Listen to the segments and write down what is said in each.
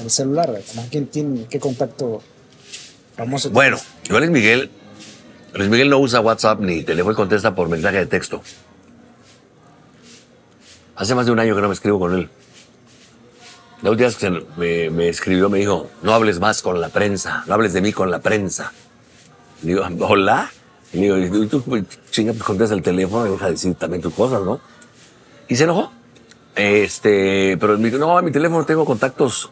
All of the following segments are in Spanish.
el celular? ¿Con quién tiene, qué contacto famoso? Bueno, yo Luis Miguel, Luis Miguel no usa WhatsApp ni teléfono y contesta por mensaje de texto. Hace más de un año que no me escribo con él. La última vez que me, me escribió me dijo, no hables más con la prensa, no hables de mí con la prensa. Le digo, ¿hola? Y digo, ¿y tú chinga, pues contesta el teléfono y deja de decir también tus cosas, ¿no? Y se enojó. Este, pero en mi, no, en mi teléfono tengo contactos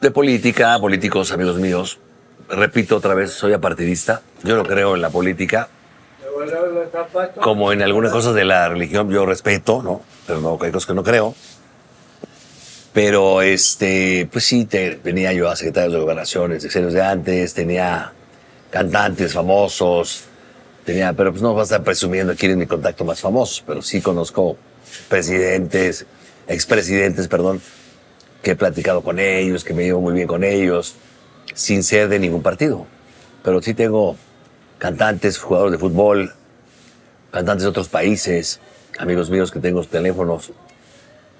de política, políticos, amigos míos. Repito otra vez, soy apartidista. Yo no creo en la política. Como en algunas cosas de la religión, yo respeto, ¿no? Pero no, hay cosas que no creo. Pero, este, pues sí, te, tenía yo a secretarios de gobernaciones, de de antes, tenía cantantes famosos, tenía, pero pues no vas a estar presumiendo quién es mi contacto más famoso, pero sí conozco presidentes, expresidentes, perdón, que he platicado con ellos, que me llevo muy bien con ellos, sin ser de ningún partido. Pero sí tengo cantantes, jugadores de fútbol, cantantes de otros países, amigos míos que tengo teléfonos,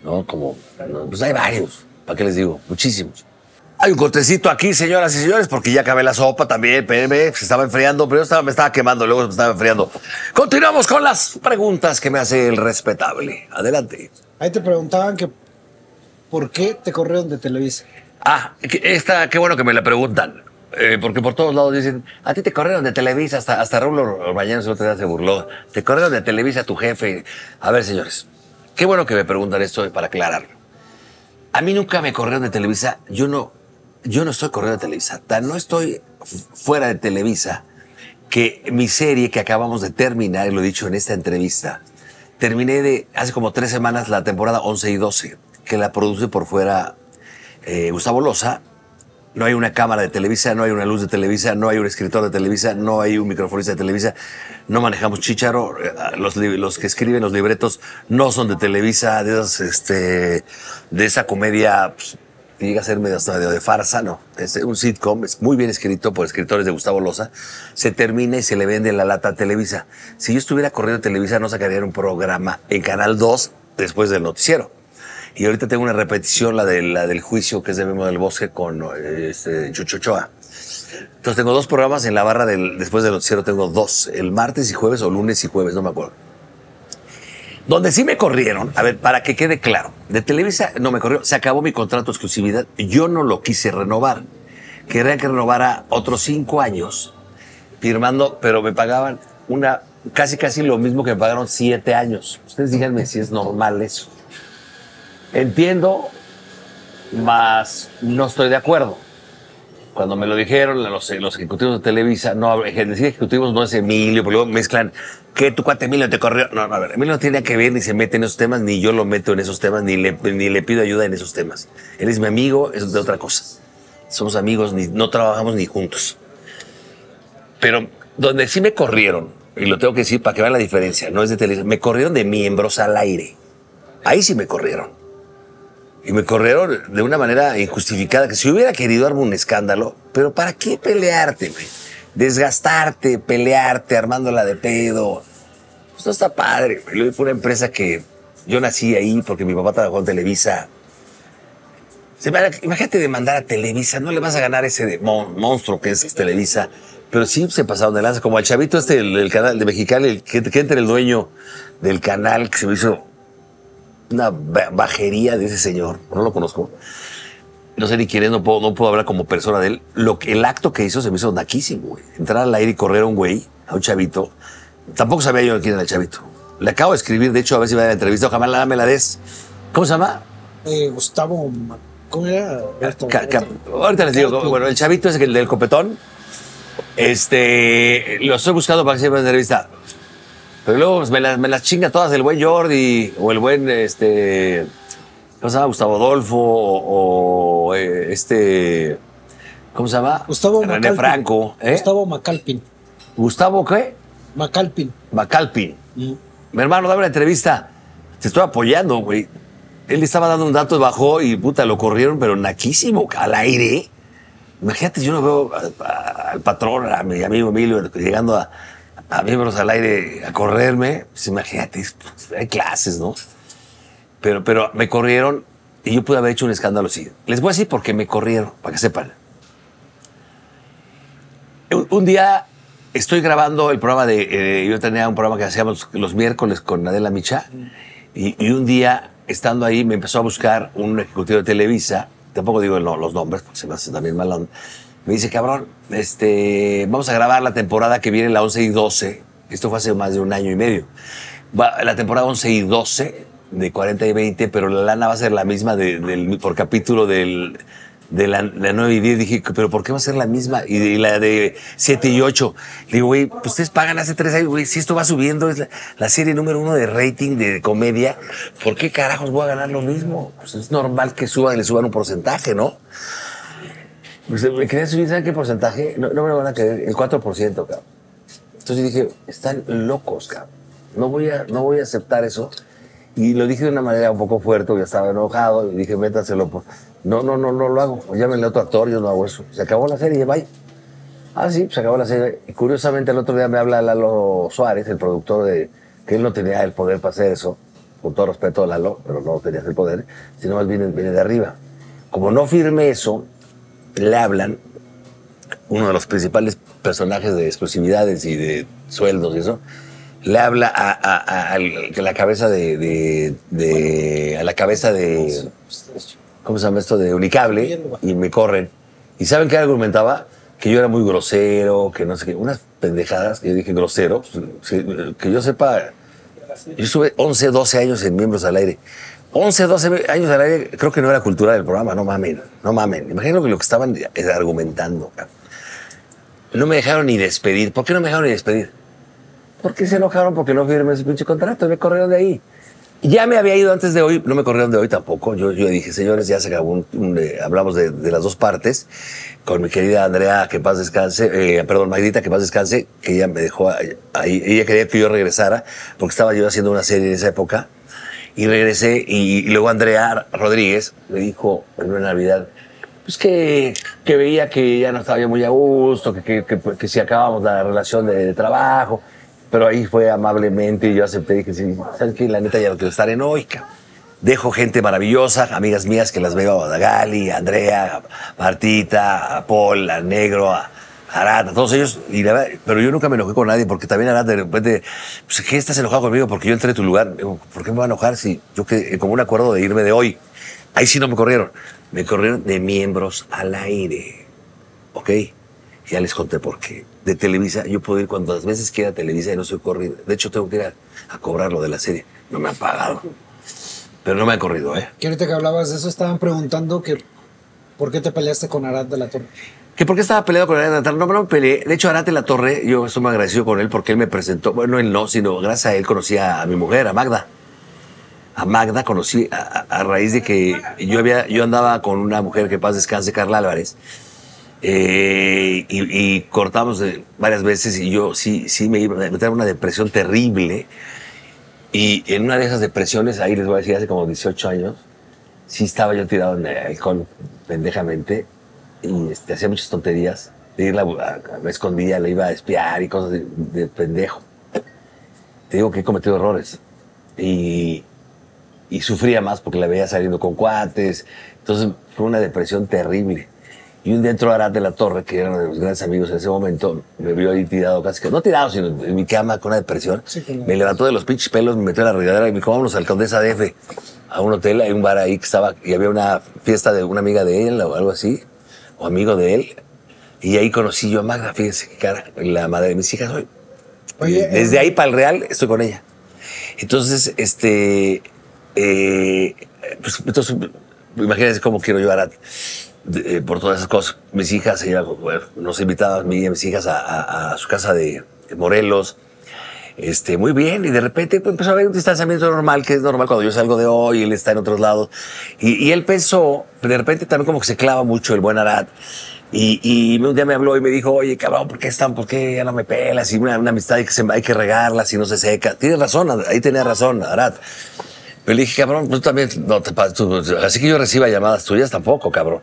¿no? Como, pues hay varios, ¿para qué les digo? Muchísimos. Hay un cortecito aquí, señoras y señores, porque ya acabé la sopa también, espérenme, se estaba enfriando, pero estaba, me estaba quemando, luego me estaba enfriando. Continuamos con las preguntas que me hace el respetable. Adelante. Ahí te preguntaban que ¿por qué te corrieron de Televisa? Ah, esta, qué bueno que me la preguntan. Eh, porque por todos lados dicen, a ti te corrieron de Televisa, hasta, hasta Raúl Orbañanos el otro se burló. Te corrieron de Televisa tu jefe. A ver, señores, qué bueno que me preguntan esto para aclararlo. A mí nunca me corrieron de Televisa. Yo no, yo no estoy corriendo de Televisa, no estoy fuera de Televisa, que mi serie que acabamos de terminar, lo he dicho en esta entrevista, terminé de hace como tres semanas la temporada 11 y 12, que la produce por fuera eh, Gustavo Loza. No hay una cámara de Televisa, no hay una luz de Televisa, no hay un escritor de Televisa, no hay un microfonista de Televisa, no manejamos chicharo. Eh, los, que escriben los libretos no son de Televisa, de, este, esa comedia pues, llega a ser medio, medio de farsa, no. Es un sitcom, es muy bien escrito por escritores de Gustavo Loza. Se termina y se le vende la lata a Televisa. Si yo estuviera corriendo Televisa, no sacaría un programa en Canal 2 después del noticiero. Y ahorita tengo una repetición, la, de, la del juicio que es de Memo del Bosque con este, Chuchochoa. Entonces tengo dos programas en la barra del, después del noticiero, tengo dos, el martes y jueves o lunes y jueves, no me acuerdo. Donde sí me corrieron, a ver, para que quede claro, de Televisa no me corrió, se acabó mi contrato de exclusividad, yo no lo quise renovar. Quería que renovara otros cinco años, firmando, pero me pagaban una, casi casi lo mismo que me pagaron siete años. Ustedes díganme si es normal eso. Entiendo, mas no estoy de acuerdo. Cuando me lo dijeron los, ejecutivos de Televisa, no, decir ejecutivos no es Emilio, porque luego mezclan que tu cuate Emilio te corrió. No, a ver, Emilio no tiene que ver ni se mete en esos temas, ni yo lo meto en esos temas, ni le, ni le pido ayuda en esos temas. Él es mi amigo, es de otra cosa. Somos amigos, ni, no trabajamos ni juntos. Pero donde sí me corrieron, y lo tengo que decir para que vean la diferencia, no es de Televisa, me corrieron de miembros al aire. Ahí sí me corrieron. Y me corrieron de una manera injustificada, que si hubiera querido darme un escándalo, pero ¿para qué pelearte, güey? Desgastarte, pelearte, armándola de pedo. Pues no está padre, güey. Fue una empresa que yo nací ahí porque mi papá trabajó en Televisa. Imagínate demandar a Televisa, no le vas a ganar ese monstruo que es Televisa. Pero sí se pasaron de lanza, como al chavito este del, canal de Mexicali, el, que, que entre el dueño del canal que se me hizo una bajería de ese señor, no lo conozco. No sé ni quién es, no puedo, no puedo hablar como persona de él. Lo que, el acto que hizo se me hizo naquísimo, güey. Entrar al aire y correr a un güey, a un chavito. Tampoco sabía yo quién era el chavito. Le acabo de escribir, de hecho, a ver si va a la entrevista, ojalá me la des. ¿Cómo se llama? Eh, Gustavo. ¿Cómo era? ahorita les digo, bueno, el chavito es el del copetón. Este, lo estoy buscando para que se vea la entrevista. Pero luego me, las, chinga todas el buen Jordi o el buen, este, ¿cómo se llama? Gustavo Adolfo o, eh, este, ¿cómo se llama? Gustavo René Franco. ¿eh? Gustavo Macalpin. ¿Gustavo qué? Macalpin. Macalpin. Mm. Mi hermano, dame una entrevista. Te estoy apoyando, güey. Él estaba dando un dato, bajó y puta, lo corrieron, pero naquísimo, al aire. Imagínate, yo no veo al patrón, a mi amigo Emilio, llegando a, a miembros al aire a correrme, pues imagínate, hay clases, ¿no? Pero, pero me corrieron y yo pude haber hecho un escándalo así. Les voy a decir por qué me corrieron, para que sepan. Un, día estoy grabando el programa de. eh, yo tenía un programa que hacíamos los miércoles con Adela Micha. Y, y un día, estando ahí, me empezó a buscar un ejecutivo de Televisa. Tampoco digo los nombres, porque se me hace también mal. onda. Me dice, cabrón, este, vamos a grabar la temporada que viene, la 11 y 12. Esto fue hace más de un año y medio. Va- la temporada 11 y 12, de 40 y 20, pero la lana va a ser la misma de- del, por capítulo del, de la, la 9 y 10. Dije, pero ¿por qué va a ser la misma? Y, y la de 7 y 8. Le digo, güey, pues ustedes pagan hace tres años, güey, si esto va subiendo, es la, la serie número uno de rating de comedia, ¿por qué carajos voy a ganar lo mismo? Pues es normal que suban, le suban un porcentaje, ¿no? Pues me quería subir, ¿saben qué porcentaje? No, no me lo van a creer, el 4%, cabrón. Entonces dije, están locos, cabrón. No voy a, no voy a aceptar eso. Y lo dije de una manera un poco fuerte, ya estaba enojado, y dije, métanselo. Por... No, no, no, no lo hago. Llámenle a otro actor, yo no hago eso. Se acabó la serie, bye. Ah, sí, se acabó la serie. Y curiosamente el otro día me habla Lalo Suárez, el productor de que él no tenía el poder para hacer eso, con todo respeto Lalo, pero no tenía el poder, sino más viene, viene de arriba. Como no firme eso, le hablan uno de los principales personajes de exclusividades y de sueldos y eso, le habla a, a- la cabeza de, de- a la cabeza de ¿cómo se llama esto? de Unicable y me corren. ¿Y saben qué argumentaba? Que yo era muy grosero, que no sé qué, unas pendejadas, que yo dije grosero, pues, que yo sepa, yo estuve 11, 12 años en Miembros al Aire. 11, 12 años al aire, creo que no era cultura del programa, no mamen, no mamen. Imagino que lo que estaban argumentando. No me dejaron ni despedir. ¿Por qué no me dejaron ni despedir? Porque se enojaron porque no firmé ese pinche contrato y me corrieron de ahí. Ya me había ido antes de hoy, no me corrieron de hoy tampoco. Yo, yo dije, señores, ya se acabó. un- un, eh, hablamos de, de las dos partes con mi querida Andrea, que paz descanse, eh, perdón, Magdita, que paz descanse, que ella me dejó ahí. Ella quería que yo regresara porque estaba yo haciendo una serie en esa época. Y regresé y, luego Andrea Rodríguez me dijo en una Navidad, pues que, que veía que ya no estaba muy a gusto, que, que, que, que si acabamos la relación de, trabajo. Pero ahí fue amablemente y yo acepté y dije, sí, ¿sabes qué? La neta ya no quiero estar en cabrón. Dejo gente maravillosa, amigas mías que las veo a Gali, a Andrea, a Martita, a Paul, a Negro, a Arad, a todos ellos. Pero yo nunca me enojé con nadie porque también Arad de repente, pues, ¿qué estás enojado conmigo? Porque yo entré en tu lugar. ¿Por qué me voy a enojar si yo que como un acuerdo de irme de hoy? Ahí sí no me corrieron. Me corrieron de miembros al aire. ¿Ok? Ya les conté por qué. De Televisa, yo puedo ir cuantas veces quiera a Televisa y no soy corrido. De hecho, tengo que ir a, a cobrar lo de la serie. No me han pagado. Pero no me han corrido, ¿eh? Que ahorita que hablabas de eso, estaban preguntando que por qué te peleaste con Arad de la Torre. ¿Que por qué estaba peleado con Arate Torre? No, no me peleé. De hecho, Arate la Torre, yo estoy muy agradecido con él porque él me presentó. Bueno, él no, sino gracias a él conocí a, mi mujer, a Magda. A Magda conocí a, raíz de que yo, había, yo andaba con una mujer que paz descanse, Carla Álvarez. eh, y, cortamos varias veces y yo sí, sí me iba a meter una depresión terrible. Y en una de esas depresiones, ahí les voy a decir, hace como 18 años, sí estaba yo tirado en el alcohol, pendejamente, y este, hacía muchas tonterías. De a- me escondía, le iba a espiar y cosas de, de pendejo. Te digo que he cometido errores. Y, y sufría más porque la veía saliendo con cuates. Entonces fue una depresión terrible. Y un día entró Arad de la Torre, que era uno de mis grandes amigos en ese momento, me vio ahí tirado casi que, no tirado, sino en mi cama con una depresión. Sí, la- Me levantó de los pinches pelos, me metió en la regadera y me dijo, vámonos al Condesa DF, a un hotel, hay un bar ahí que estaba, y había una fiesta de una amiga de él o algo así, o amigo de él. Y ahí conocí yo a Magda, fíjense qué cara, la madre de mis hijas hoy. Oye, Desde eh, ahí para el Real estoy con ella. Entonces, este, eh, pues, entonces, imagínense cómo quiero yo a de- eh, por todas esas cosas. Mis hijas, ella, bueno, nos invitaba a mí y a mis hijas a, a- a su casa de Morelos. Este, muy bien, y de repente pues, empezó a haber un distanciamiento normal, que es normal cuando yo salgo de hoy, él está en otros lados. Y, y él pensó, de repente también como que se clava mucho el buen Arad. Y, y un día me habló y me dijo, oye, cabrón, ¿por qué están? ¿Por qué ya no me pelas? Y una, amistad hay que, hay que regarla si no se seca. Tienes razón, ahí tenía razón, Arad. Pero le dije, cabrón, pues tú también, no te tú- así que yo reciba llamadas tuyas tampoco, cabrón.